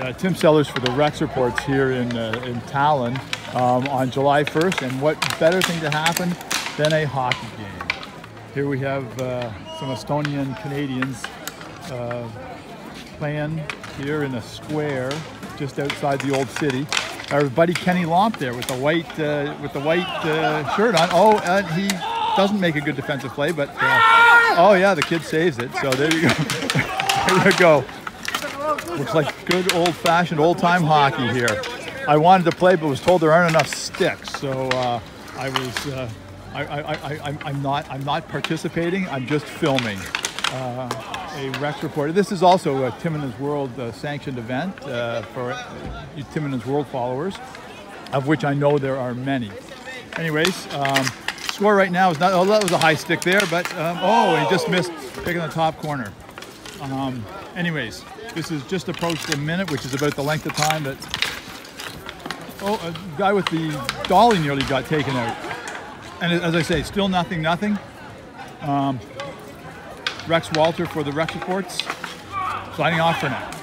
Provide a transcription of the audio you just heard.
Uh, Tim Sellers for the Rex Reports here in, uh, in Tallinn um, on July 1st. And what better thing to happen than a hockey game? Here we have uh, some Estonian Canadians uh, playing here in a square just outside the old city. Our buddy Kenny Lomp there with the white uh, with the white uh, shirt on. Oh, and he doesn't make a good defensive play, but oh yeah, the kid saves it. So there you go. there you go. Looks like good old-fashioned, old-time hockey here. I wanted to play, but was told there aren't enough sticks, so uh, I was. Uh, I, I, I'm not. I'm not participating. I'm just filming uh, a Rex report. This is also a Tim and His World uh, sanctioned event uh, for you Tim and His World followers, of which I know there are many. Anyways, um, score right now is not. Oh, that was a high stick there, but um, oh, he just missed picking the top corner. Um, anyways, this has just approached a minute, which is about the length of time that. Oh, a guy with the dolly nearly got taken out. And as I say, still nothing, nothing. Um, Rex Walter for the Rex Reports, signing off for now.